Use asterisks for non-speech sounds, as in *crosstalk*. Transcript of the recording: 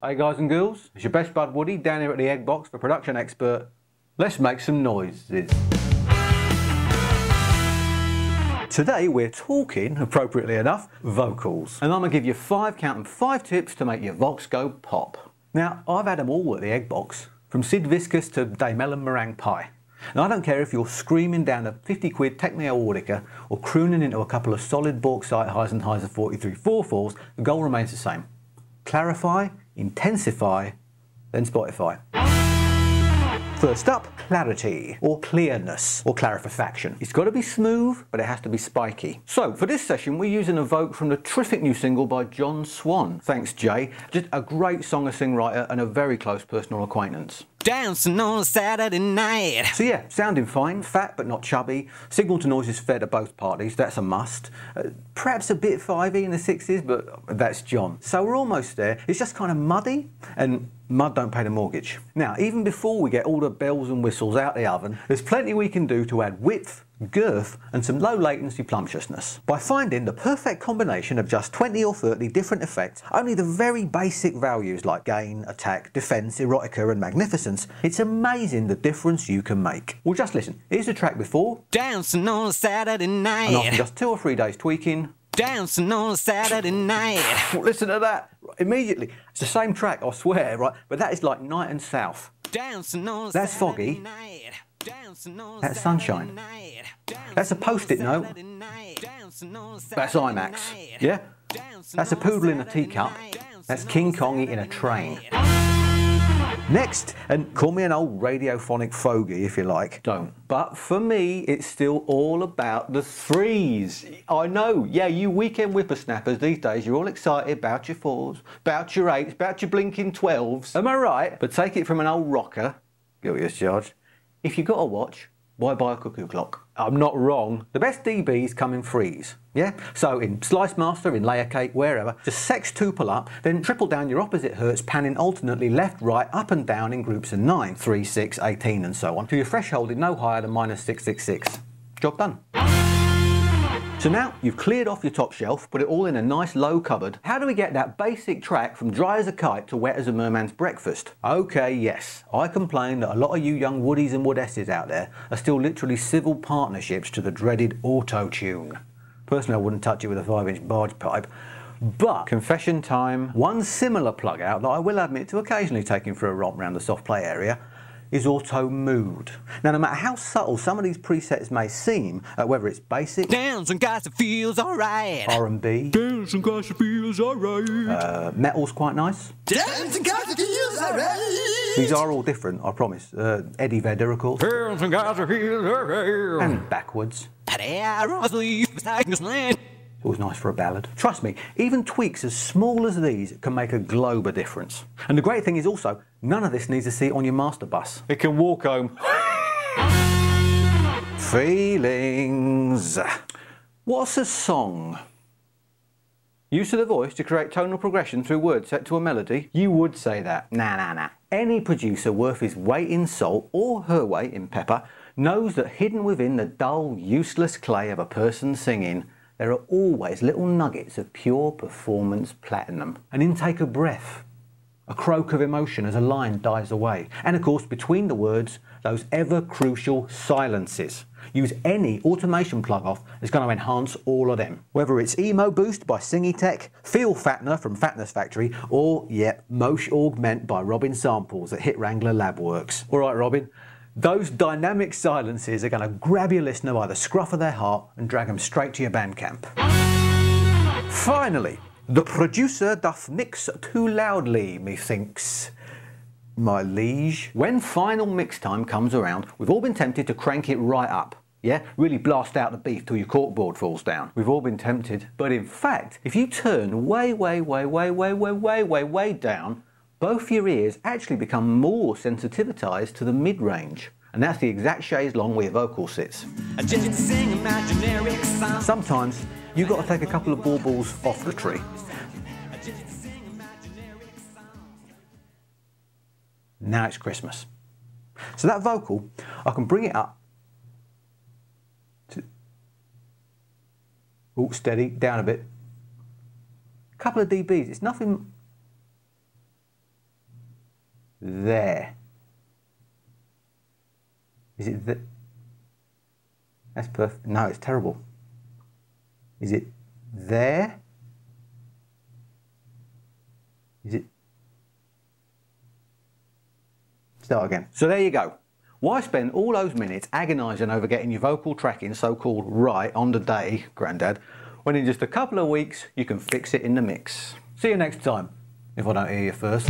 Hey guys and girls, it's your best bud Woody down here at the Egg Box for Production Expert. Let's make some noises. Today we're talking, appropriately enough, vocals. And I'm to give you five, count them, five tips to make your Vox go pop. Now, I've had them all at the Egg Box, from Sid Vicious to Daymelon Meringue Pie. And I don't care if you're screaming down a 50 quid Technics Audica or crooning into a couple of solid Bauxite Heisenheiser 43 4-4s, the goal remains the same. Clarify, intensify, then Spotify. First up, clarity, or clearness, or clarification. It's got to be smooth, but it has to be spiky. So, for this session, we're using a Vogue from the terrific new single by John Swan. Thanks, Jay. Just a great songer-songwriter and a very close personal acquaintance. Dancing on a Saturday night. So yeah, sounding fine, fat but not chubby. Signal to noise is fair to both parties, that's a must. Uh, perhaps a bit fivey in the 60s, but that's John. So we're almost there. It's just kind of muddy, and mud don't pay the mortgage. Now, even before we get all the bells and whistles out the oven, there's plenty we can do to add width, girth, and some low latency plumptiousness. By finding the perfect combination of just 20 or 30 different effects, only the very basic values like gain, attack, defense, erotica, and magnificence, it's amazing the difference you can make. Well, just listen. Here's the track before, Dancing on a Saturday and after just two or three days tweaking, Dancing on a Saturday night. *laughs* well, listen to that. Immediately, it's the same track, I swear, right? But that is like night and south. Dancing on a That's Saturday foggy. night. Dancing on a That's sunshine. That's a post-it note. Saturday night. Dancing on a That's IMAX. Yeah? That's a poodle in a teacup. That's King on Kong eating a train. Next, and call me an old radiophonic fogey if you like. Don't. But for me, it's still all about the threes. I know, yeah, you weekend whippersnappers these days, you're all excited about your fours, about your eights, about your blinking twelves. Am I right? But take it from an old rocker, guilty as charged. If you've got a watch, why buy a cuckoo clock? I'm not wrong. The best DBs come in threes. Yeah? So in Slice Master, in Layer Cake, wherever, just sextuple up, then triple down your opposite hertz, panning alternately left, right, up and down in groups of 9, 3, 6, 18 and so on, to your threshold is no higher than minus 666. Job done. So now you've cleared off your top shelf, put it all in a nice low cupboard. How do we get that basic track from dry as a kite to wet as a merman's breakfast? Okay, yes, I complain that a lot of you young woodies and woodesses out there are still literally civil partnerships to the dreaded auto-tune. Personally, I wouldn't touch it with a 5-inch barge pipe. But, confession time, one similar plug out that I will admit to occasionally taking for a romp around the soft play area is auto mood. Now, no matter how subtle some of these presets may seem, uh, whether it's basic, Dancing got it feels alright. R&B, Dancing got it feels alright. uh, metal's quite nice. Dancing got it feels alright. These are all different, I promise. Uh, Eddie Vedder, of course, Dancing got it feels alright. and backwards. Always nice for a ballad. Trust me, even tweaks as small as these can make a globe of difference. And the great thing is also, none of this needs a seat on your master bus. It can walk home. Feelings. What's a song? Use of the voice to create tonal progression through words set to a melody? You would say that. Nah, nah, nah. Any producer worth his weight in salt or her weight in pepper knows that hidden within the dull, useless clay of a person singing, there are always little nuggets of pure performance platinum. An intake of breath, a croak of emotion as a line dies away. And of course, between the words, those ever crucial silences. Use any automation plug off that's going to enhance all of them. Whether it's Emo Boost by Singy Tech, Feel Fattener from Fatness Factory, or, yep, Mosh Augment by Robin Samples at Hit Wrangler Lab Works. All right, Robin. Those dynamic silences are going to grab your listener by the scruff of their heart and drag them straight to your Bandcamp. Finally, the producer doth mix too loudly, methinks. My liege. When final mix time comes around, we've all been tempted to crank it right up. Yeah, really blast out the beef till your corkboard falls down. We've all been tempted. But in fact, if you turn way, way, way, way, way, way, way, way, way down, both your ears actually become more sensitivitized to the mid-range. And that's the exact chaise long where your vocal sits. Just sing imaginary songs. Sometimes you've got to take a couple of baubles off the tree. Now it's Christmas. So that vocal, I can bring it up to oh, steady, down a bit. A couple of dBs, it's nothing there? Is it the? That's perfect. No, it's terrible. Is it there? Is it? Start again. So there you go. Why spend all those minutes agonising over getting your vocal tracking so-called right on the day, Grandad, when in just a couple of weeks you can fix it in the mix? See you next time, if I don't hear you first.